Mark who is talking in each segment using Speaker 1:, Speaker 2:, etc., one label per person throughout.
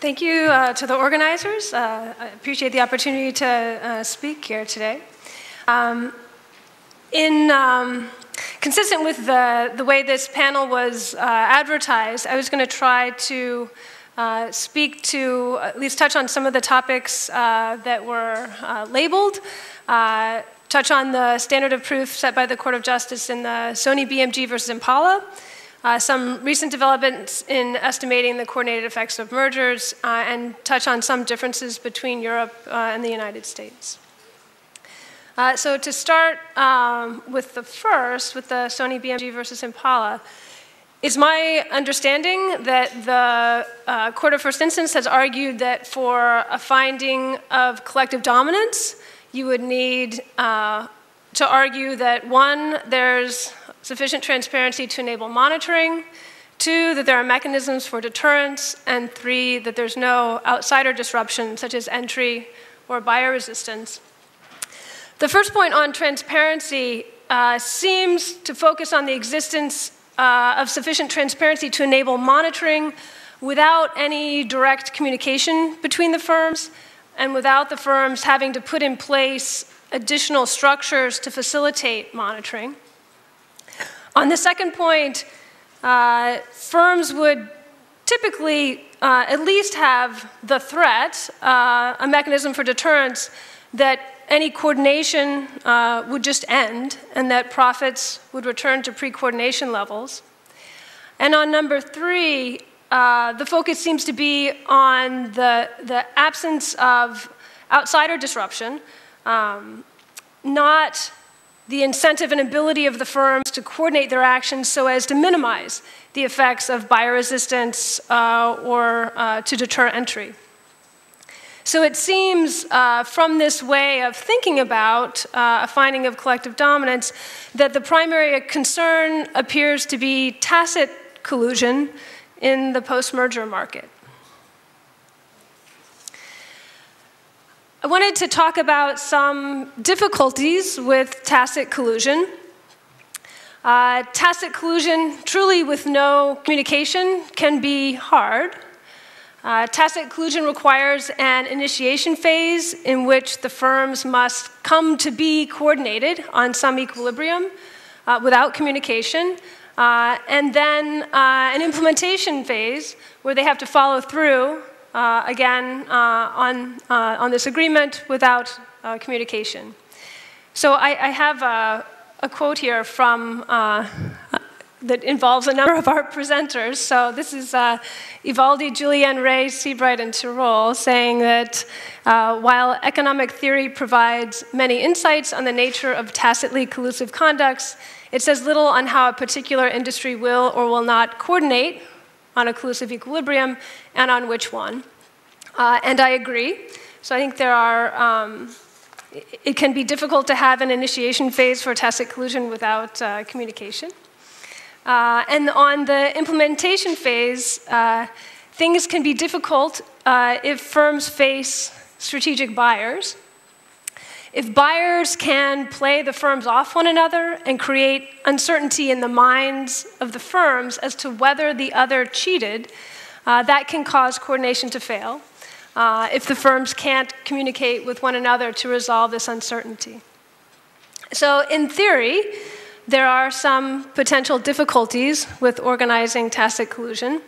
Speaker 1: Thank you uh, to the organizers. Uh, I appreciate the opportunity to uh, speak here today. Um, in um, consistent with the, the way this panel was uh, advertised, I was going to try to uh, speak to, at least touch on some of the topics uh, that were labeled, touch on the standard of proof set by the Court of Justice in the Sony BMG versus Impala, uh, some recent developments in estimating the coordinated effects of mergers, uh, and touch on some differences between Europe uh, and the United States. Uh, so to start um, with the first, with the Sony BMG versus Impala, it's my understanding that the uh, Court of First Instance has argued that for a finding of collective dominance, you would need uh, to argue that one, there's sufficient transparency to enable monitoring, two, that there are mechanisms for deterrence, and three, that there's no outsider disruption, such as entry or buyer resistance. The first point on transparency uh, seems to focus on the existence uh, of sufficient transparency to enable monitoring without any direct communication between the firms and without the firms having to put in place additional structures to facilitate monitoring. On the second point, uh, firms would typically uh, at least have the threat, uh, a mechanism for deterrence, that any coordination uh, would just end and that profits would return to pre coordination levels. And on number three, uh, the focus seems to be on the, the absence of outsider disruption, um, not the incentive and ability of the firms to coordinate their actions so as to minimize the effects of buyer resistance uh, or uh, to deter entry. So it seems uh, from this way of thinking about uh, a finding of collective dominance that the primary concern appears to be tacit collusion in the post merger market. I wanted to talk about some difficulties with tacit collusion. Uh, tacit collusion, truly with no communication, can be hard. Uh, tacit collusion requires an initiation phase in which the firms must come to be coordinated on some equilibrium uh, without communication, uh, and then uh, an implementation phase where they have to follow through uh, again, uh, on, uh, on this agreement without communication. So I, I have a, a, quote here from that involves a number of our presenters. So this is uh, Ivaldi, Jullien, Rey, Seabright, and Tirole saying that uh, while economic theory provides many insights on the nature of tacitly collusive conducts, it says little on how a particular industry will or will not coordinate on occlusive equilibrium and on which one. Uh, and I agree. So I think there are, um, it can be difficult to have an initiation phase for tacit collusion without uh, communication. Uh, and on the implementation phase, uh, things can be difficult uh, if firms face strategic buyers. If buyers can play the firms off one another and create uncertainty in the minds of the firms as to whether the other cheated, uh, that can cause coordination to fail uh, if the firms can't communicate with one another to resolve this uncertainty. So, in theory, there are some potential difficulties with organizing tacit collusion.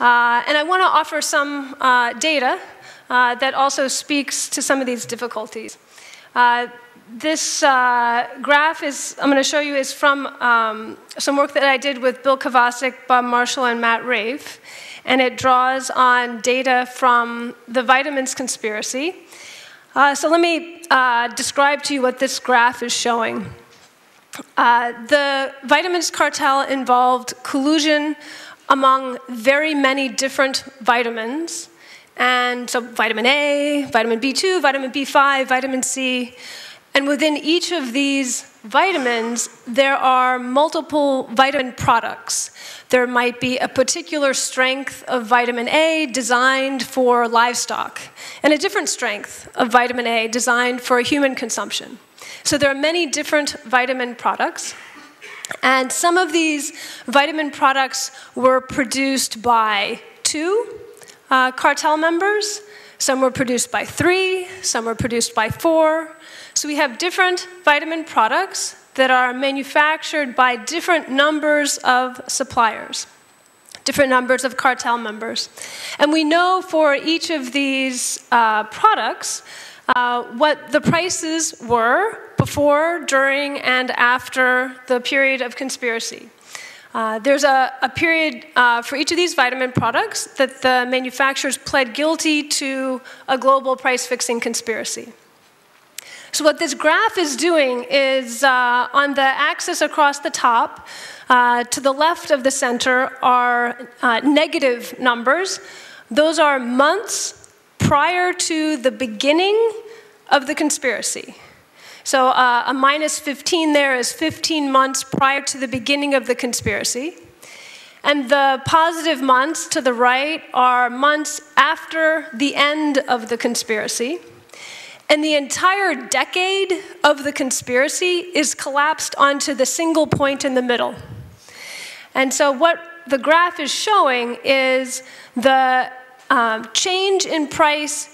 Speaker 1: Uh, and I want to offer some uh, data uh, that also speaks to some of these difficulties. Uh, this uh, graph is, I'm going to show you, is from um, some work that I did with Bill Kovacic, Bob Marshall, and Matt Raiff. And it draws on data from the vitamins conspiracy. Uh, so let me uh, describe to you what this graph is showing. Uh, the vitamins cartel involved collusion among very many different vitamins and so vitamin A, vitamin B2, vitamin B5, vitamin C. And within each of these vitamins, there are multiple vitamin products. There might be a particular strength of vitamin A designed for livestock, and a different strength of vitamin A designed for human consumption. So there are many different vitamin products. And some of these vitamin products were produced by two uh, cartel members. Some were produced by three, some were produced by four. So we have different vitamin products that are manufactured by different numbers of suppliers, different numbers of cartel members. And we know for each of these uh, products uh, what the prices were before, during, and after the period of conspiracy. Uh, there's a, a period uh, for each of these vitamin products that the manufacturers pled guilty to a global price fixing conspiracy. So, what this graph is doing is uh, on the axis across the top, uh, to the left of the center are uh, negative numbers. Those are months prior to the beginning of the conspiracy. So, uh, a minus 15 there is 15 months prior to the beginning of the conspiracy. And the positive months to the right are months after the end of the conspiracy. And the entire decade of the conspiracy is collapsed onto the single point in the middle. And so, what the graph is showing is the um, change in price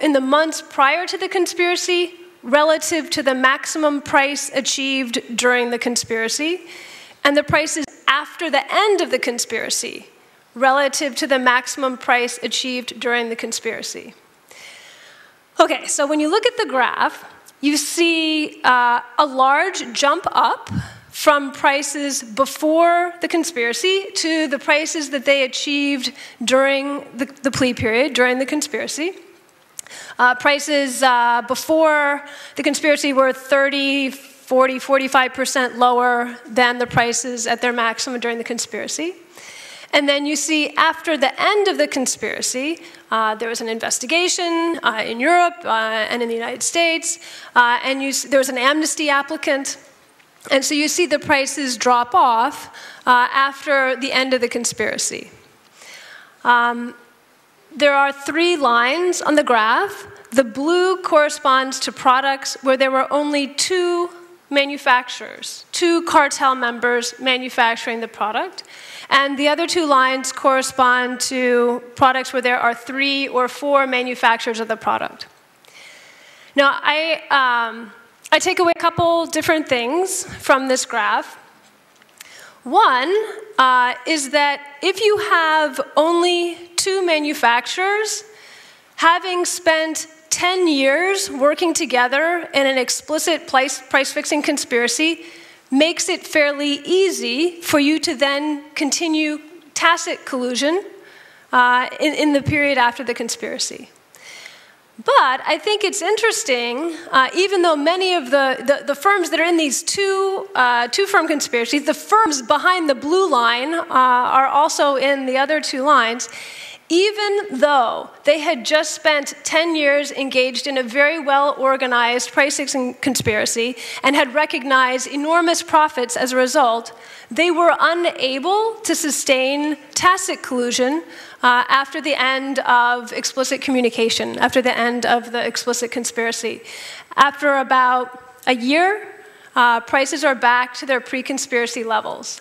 Speaker 1: in the months prior to the conspiracy relative to the maximum price achieved during the conspiracy, and the prices after the end of the conspiracy relative to the maximum price achieved during the conspiracy. Okay, so when you look at the graph, you see uh, a large jump up from prices before the conspiracy to the prices that they achieved during the, the plea period, during the conspiracy. Uh, prices uh, before the conspiracy were 30, 40, 45% lower than the prices at their maximum during the conspiracy. And then you see after the end of the conspiracy, uh, there was an investigation uh, in Europe uh, and in the United States, uh, and you, there was an amnesty applicant. And so you see the prices drop off uh, after the end of the conspiracy. Um, there are three lines on the graph. The blue corresponds to products where there were only two manufacturers, two cartel members manufacturing the product. And the other two lines correspond to products where there are three or four manufacturers of the product. Now, I, um, I take away a couple different things from this graph. One uh, is that if you have only two manufacturers, having spent 10 years working together in an explicit price, price fixing conspiracy, makes it fairly easy for you to then continue tacit collusion uh, in, in, the period after the conspiracy. But I think it's interesting, uh, even though many of the, the, the, firms that are in these two, uh, two firm conspiracies, the firms behind the blue line uh, are also in the other two lines, even though they had just spent 10 years engaged in a very well organized price fixing conspiracy and had recognized enormous profits as a result, they were unable to sustain tacit collusion uh, after the end of explicit communication, after the end of the explicit conspiracy. After about a year, uh, prices are back to their pre conspiracy levels.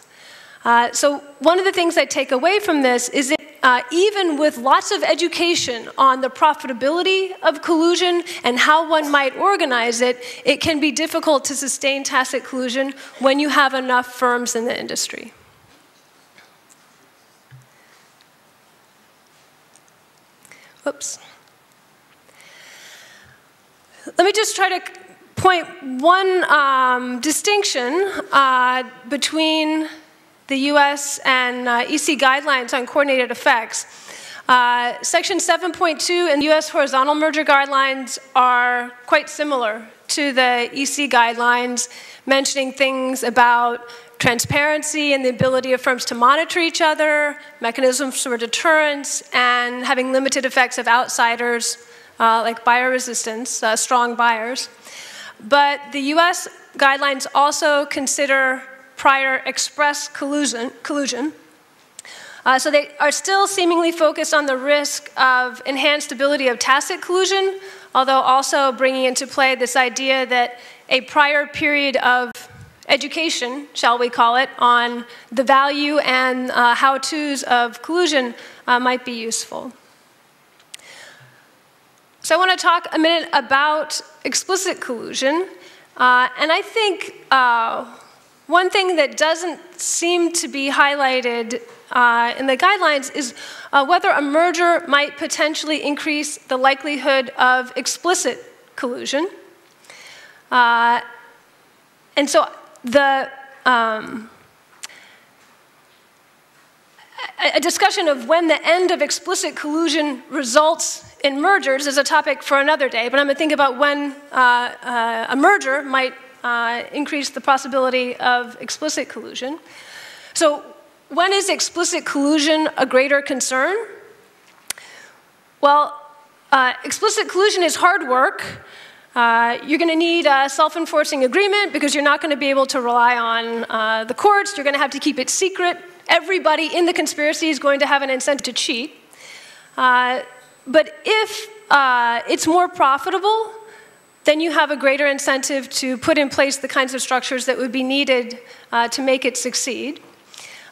Speaker 1: Uh, so, one of the things I take away from this is that uh, even with lots of education on the profitability of collusion and how one might organize it, it can be difficult to sustain tacit collusion when you have enough firms in the industry. Oops. Let me just try to point one um, distinction uh, between the US and uh, EC guidelines on coordinated effects. Uh, section 7.2 and US horizontal merger guidelines are quite similar to the EC guidelines, mentioning things about transparency and the ability of firms to monitor each other, mechanisms for deterrence, and having limited effects of outsiders uh, like buyer resistance, uh, strong buyers. But the US guidelines also consider prior express collusion. collusion. Uh, so they are still seemingly focused on the risk of enhanced ability of tacit collusion, although also bringing into play this idea that a prior period of education, shall we call it, on the value and uh, how-tos of collusion uh, might be useful. So I want to talk a minute about explicit collusion. Uh, and I think uh, one thing that doesn't seem to be highlighted uh, in the guidelines is uh, whether a merger might potentially increase the likelihood of explicit collusion. Uh, and so the um, a discussion of when the end of explicit collusion results in mergers is a topic for another day, but I'm going to think about when uh, uh, a merger might uh, increase the possibility of explicit collusion. So, when is explicit collusion a greater concern? Well, uh, explicit collusion is hard work. Uh, you're going to need a self-enforcing agreement because you're not going to be able to rely on uh, the courts. You're going to have to keep it secret. Everybody in the conspiracy is going to have an incentive to cheat. Uh, but if uh, it's more profitable, then you have a greater incentive to put in place the kinds of structures that would be needed uh, to make it succeed.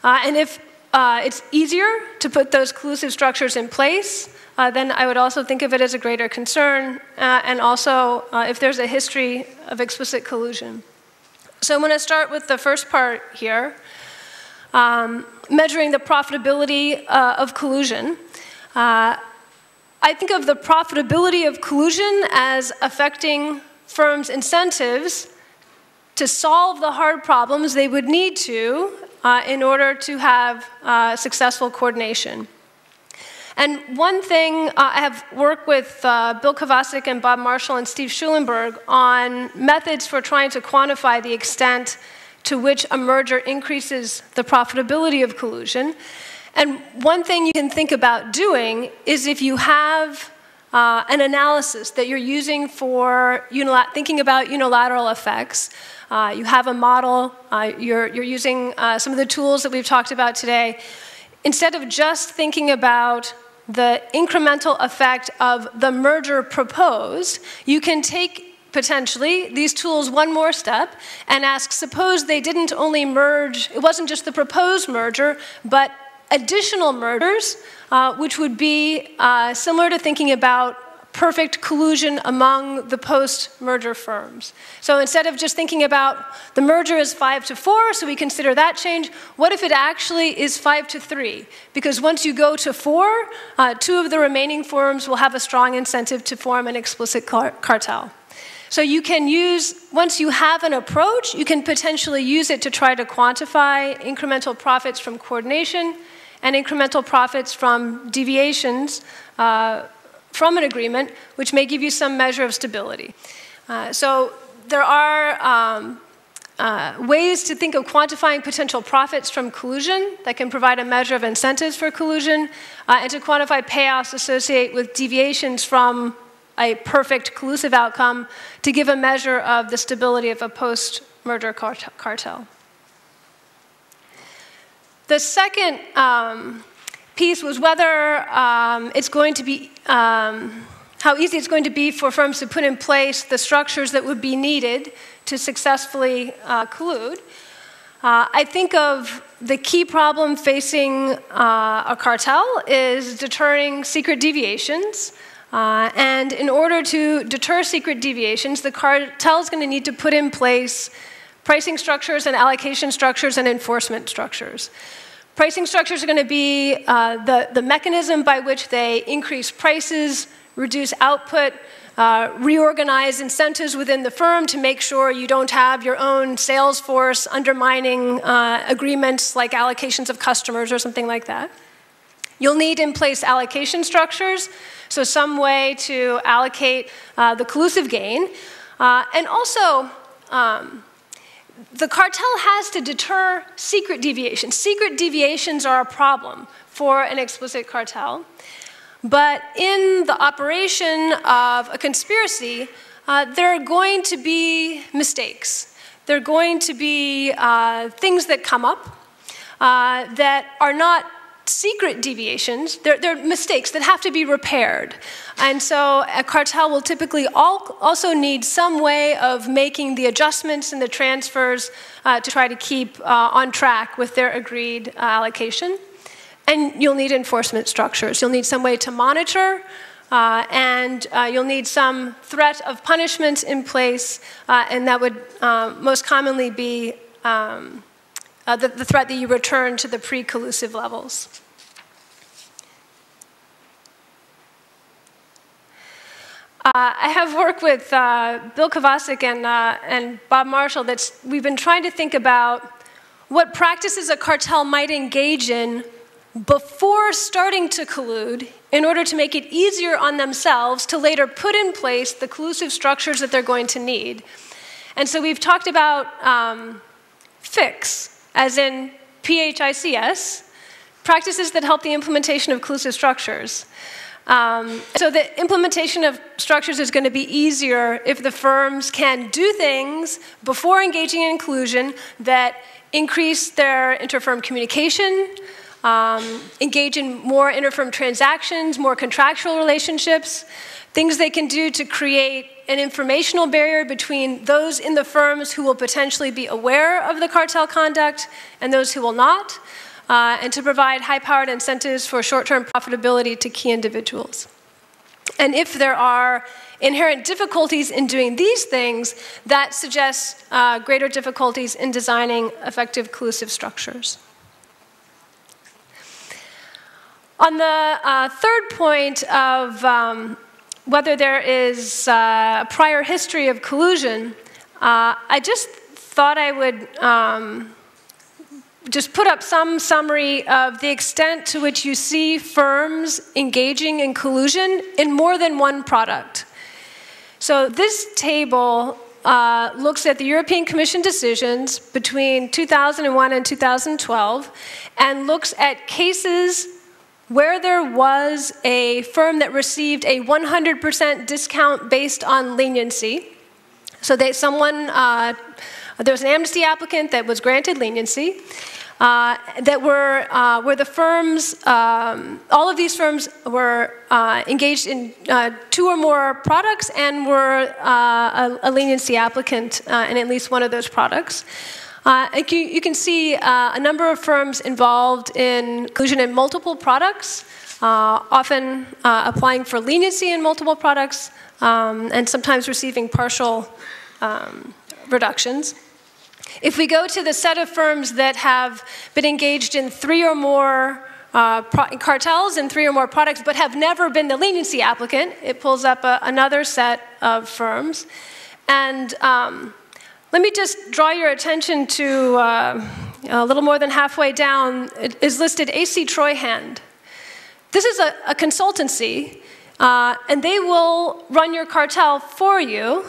Speaker 1: Uh, and if uh, it's easier to put those collusive structures in place, uh, then I would also think of it as a greater concern, uh, and also uh, if there's a history of explicit collusion. So I'm going to start with the first part here, um, measuring the profitability of collusion. I think of the profitability of collusion as affecting firms' incentives to solve the hard problems they would need to uh, in order to have uh, successful coordination. And one thing, uh, I have worked with uh, Bill Kovacic and Bob Marshall and Steve Schulenberg on methods for trying to quantify the extent to which a merger increases the profitability of collusion. And one thing you can think about doing is if you have uh, an analysis that you're using for thinking about unilateral effects, uh, you have a model, uh, you're, you're, using uh, some of the tools that we've talked about today, instead of just thinking about the incremental effect of the merger proposed, you can take potentially these tools one more step and ask suppose they didn't only merge, it wasn't just the proposed merger, but additional mergers, uh, which would be uh, similar to thinking about perfect collusion among the post-merger firms. So instead of just thinking about the merger is five to four, so we consider that change, what if it actually is five to three? Because once you go to four, uh, two of the remaining firms will have a strong incentive to form an explicit car cartel. So you can use, once you have an approach, you can potentially use it to try to quantify incremental profits from coordination, and incremental profits from deviations uh, from an agreement, which may give you some measure of stability. Uh, so there are um, uh, ways to think of quantifying potential profits from collusion that can provide a measure of incentives for collusion, uh, and to quantify payoffs associated with deviations from a perfect collusive outcome to give a measure of the stability of a post-merger cartel. The second um, piece was whether um, it's going to be, um, how easy it's going to be for firms to put in place the structures that would be needed to successfully uh, collude. Uh, I think of the key problem facing uh, a cartel is deterring secret deviations. Uh, and in order to deter secret deviations, the cartel is going to need to put in place pricing structures and allocation structures and enforcement structures. Pricing structures are going to be uh, the, the mechanism by which they increase prices, reduce output, uh, reorganize incentives within the firm to make sure you don't have your own sales force undermining uh, agreements like allocations of customers or something like that. You'll need in place allocation structures, so some way to allocate uh, the collusive gain. Uh, and also, um, the cartel has to deter secret deviations. Secret deviations are a problem for an explicit cartel. But in the operation of a conspiracy, uh, there are going to be mistakes. There are going to be uh, things that come up uh, that are not secret deviations, they're, they're, mistakes that have to be repaired. And so a cartel will typically also need some way of making the adjustments and the transfers uh, to try to keep uh, on track with their agreed uh, allocation. And you'll need enforcement structures. You'll need some way to monitor uh, and uh, you'll need some threat of punishment in place, uh, and that would most commonly be um, uh, the, the, threat that you return to the pre-collusive levels. Uh, I have worked with Bill Kovacic and, and Bob Marshall that we've been trying to think about what practices a cartel might engage in before starting to collude in order to make it easier on themselves to later put in place the collusive structures that they're going to need. And so we've talked about um, FICS, as in PHICS, practices that help the implementation of collusive structures. Um, so the implementation of structures is going to be easier if the firms can do things before engaging in inclusion that increase their interfirm communication, um, engage in more interfirm transactions, more contractual relationships, things they can do to create an informational barrier between those in the firms who will potentially be aware of the cartel conduct and those who will not, uh, and to provide high-powered incentives for short-term profitability to key individuals. And if there are inherent difficulties in doing these things, that suggests uh, greater difficulties in designing effective collusive structures. On the uh, third point of um, whether there is uh, a prior history of collusion, uh, I just thought I would um, just put up some summary of the extent to which you see firms engaging in collusion in more than one product. So this table uh, looks at the European Commission decisions between 2001 and 2012 and looks at cases where there was a firm that received a 100% discount based on leniency, so that someone, uh, there was an amnesty applicant that was granted leniency, uh, that were uh, where the firms, um, all of these firms were uh, engaged in uh, two or more products and were uh, a, a, leniency applicant uh, in at least one of those products. Uh, you, you, can see uh, a number of firms involved in collusion in multiple products, uh, often uh, applying for leniency in multiple products, um, and sometimes receiving partial um, reductions. If we go to the set of firms that have been engaged in three or more uh, cartels and three or more products, but have never been the leniency applicant, it pulls up a, another set of firms. And um, let me just draw your attention to uh, a little more than halfway down, it is listed AC Treuhand. This is a, a consultancy, uh, and they will run your cartel for you.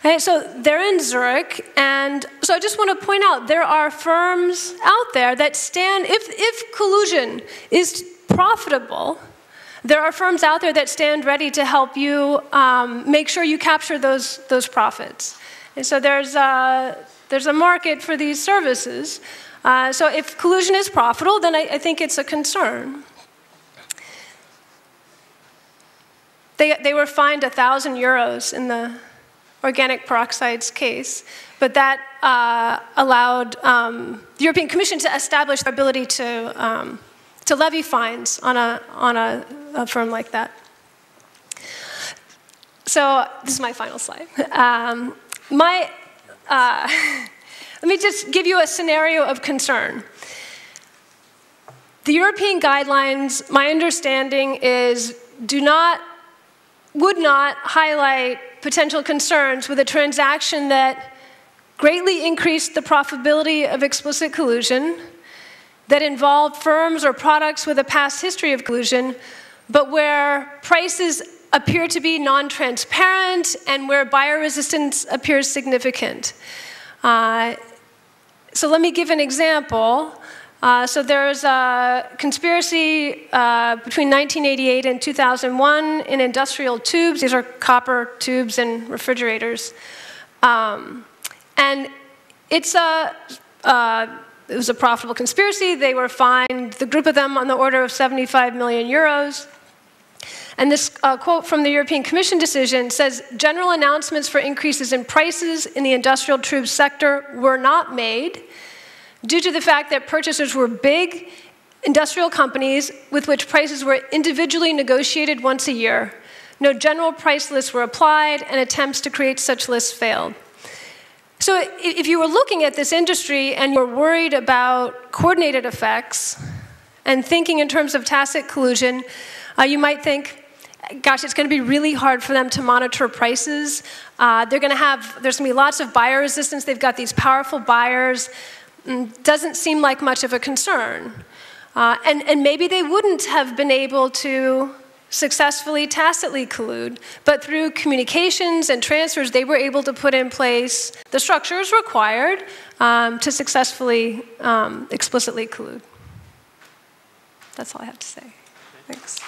Speaker 1: Okay, so they're in Zurich, and so I just want to point out there are firms out there that stand, if, if collusion is profitable, there are firms out there that stand ready to help you um, make sure you capture those, those profits. And so there's a, there's a market for these services. Uh, so if collusion is profitable, then I, I think it's a concern. They, they were fined 1,000 euros in the organic peroxides case, but that uh, allowed um, the European Commission to establish their ability to, um, to levy fines on, a, on a, a, firm like that. So this is my final slide. Um, my, uh, let me just give you a scenario of concern. The European guidelines, my understanding is, do not, would not highlight potential concerns with a transaction that greatly increased the profitability of explicit collusion, that involved firms or products with a past history of collusion, but where prices appear to be non-transparent and where buyer resistance appears significant. Uh, so let me give an example. Uh, so there's a conspiracy uh, between 1988 and 2001 in industrial tubes. These are copper tubes and refrigerators. Um, and it's a, uh, it was a profitable conspiracy. They were fined, the group of them, on the order of 75 million euros. And this uh, quote from the European Commission decision says general announcements for increases in prices in the industrial tube sector were not made due to the fact that purchasers were big industrial companies with which prices were individually negotiated once a year. No general price lists were applied, and attempts to create such lists failed. So, if you were looking at this industry and you're worried about coordinated effects and thinking in terms of tacit collusion, uh, you might think, gosh, it's going to be really hard for them to monitor prices. Uh, they're going to have, there's going to be lots of buyer resistance. They've got these powerful buyers. Mm, doesn't seem like much of a concern. Uh, and, and maybe they wouldn't have been able to successfully tacitly collude, but through communications and transfers, they were able to put in place the structures required um, to successfully um, explicitly collude. That's all I have to say. Thanks.